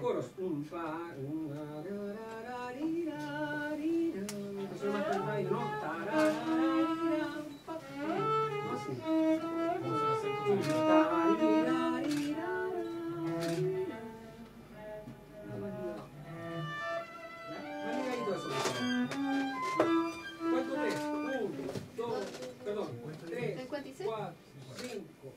Coro. Sono una canzone no? Ma sì. Non se la sento più. Quanto tempo? 1, 2, 3, 4, 5,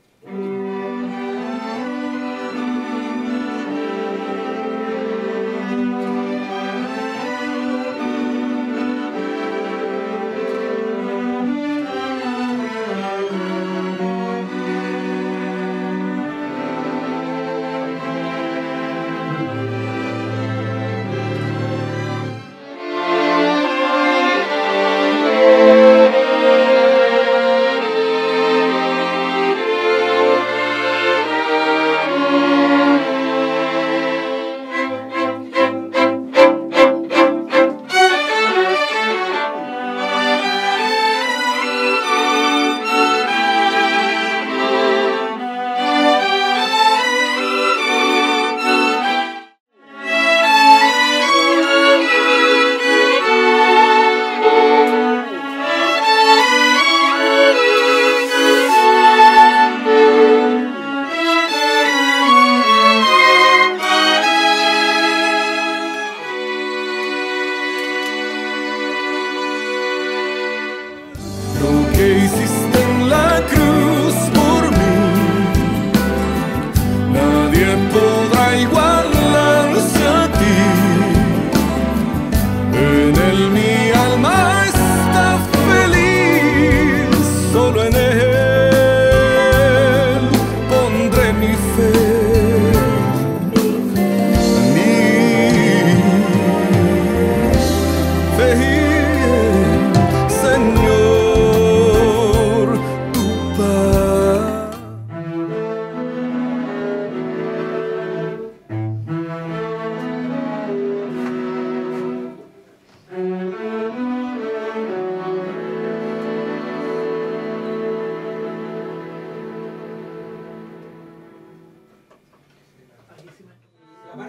没关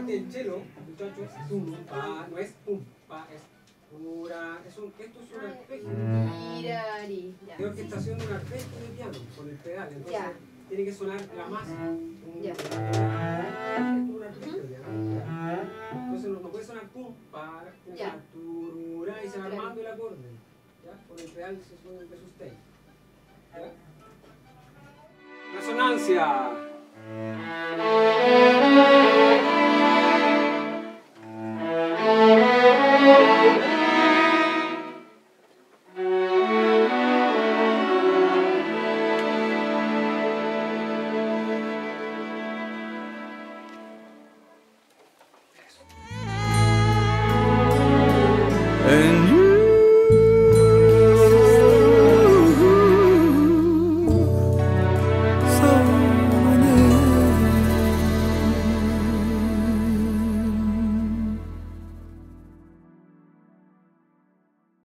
parte del chelo, muchachos, es pa, no es tum, pa, es pura, es un, esto es un arpegio. De orquestación de un arpegio de piano, con el pedal, entonces Ya. tiene que sonar la más. un- Ya. Es un arpegio, ya. Entonces no, no puede sonar pum, pa, pum, Ya. pa, turura, y se va armando el acorde. ¿ya? Con el pedal se suena el de sustain. ¿ya? Resonancia.